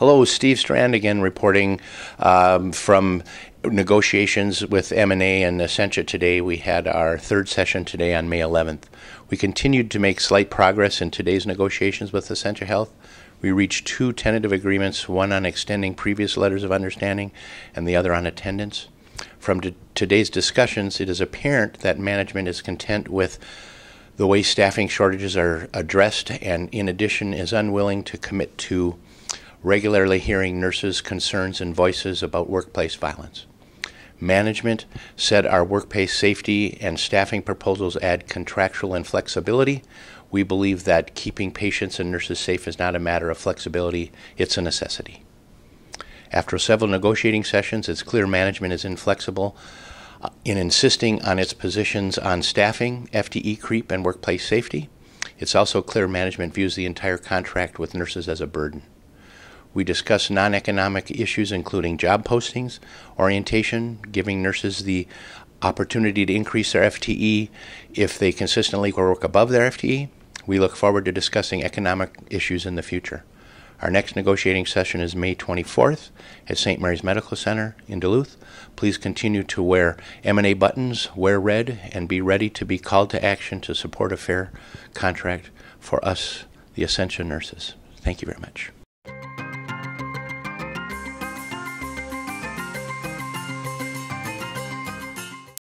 Hello, Steve Strand again reporting um, from negotiations with MNA and Essentia today. We had our third session today on May 11th. We continued to make slight progress in today's negotiations with Essentia Health. We reached two tentative agreements, one on extending previous letters of understanding and the other on attendance. From today's discussions, it is apparent that management is content with the way staffing shortages are addressed and in addition is unwilling to commit to regularly hearing nurses' concerns and voices about workplace violence. Management said our workplace safety and staffing proposals add contractual inflexibility. We believe that keeping patients and nurses safe is not a matter of flexibility, it's a necessity. After several negotiating sessions, it's clear management is inflexible uh, in insisting on its positions on staffing, FTE creep, and workplace safety. It's also clear management views the entire contract with nurses as a burden. We discuss non economic issues, including job postings, orientation, giving nurses the opportunity to increase their FTE if they consistently work above their FTE. We look forward to discussing economic issues in the future. Our next negotiating session is May 24th at St. Mary's Medical Center in Duluth. Please continue to wear MNA buttons, wear red, and be ready to be called to action to support a fair contract for us, the Essentia nurses. Thank you very much.